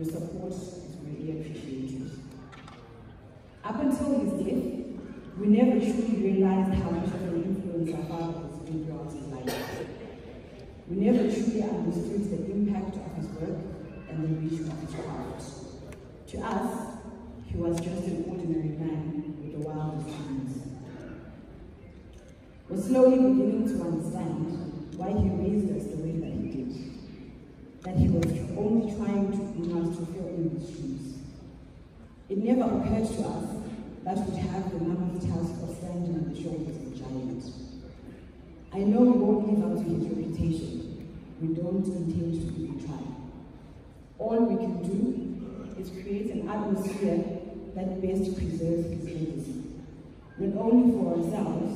Your support is really appreciated. Up until his death, we never truly realized how much of an influence our father was in throughout his life. We never truly understood the impact of his work and the reach of his craft. To us, he was just an ordinary man with the wildest dreams. We're slowly beginning to understand why he raised us the way that he did. That he was only trying to bring us to fill in his shoes. It never occurred to us that we'd have the mammoth task of standing on the shoulders of a giant. I know we won't live up to his reputation. We don't intend to even try. All we can do is create an atmosphere that best preserves his legacy, not only for ourselves,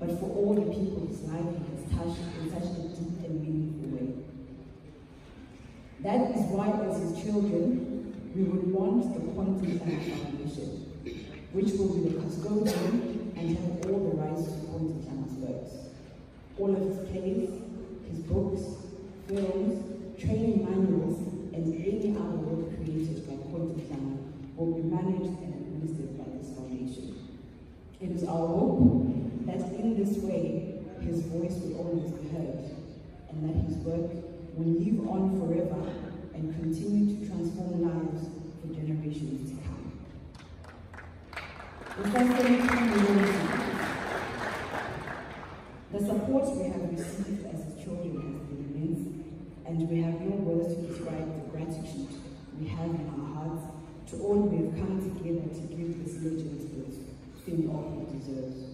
but for all the people whose life he has touched in such a deep and meaningful way. Why, as his children, we would want the Cont Mhlanga Foundation, which will be the custodian and have all the rights to Cont Mhlanga's works. All of his plays, his books, films, training manuals, and any other work created by Cont Mhlanga will be managed and administered by this foundation. It is our hope that in this way, his voice will always be heard, and that his work will live on forever and continue to transform lives for generations to come. The. Support we have received as children has been immense, and we have no words to describe the gratitude we have in our hearts to all who have come together to give this legend the spin-off it deserves.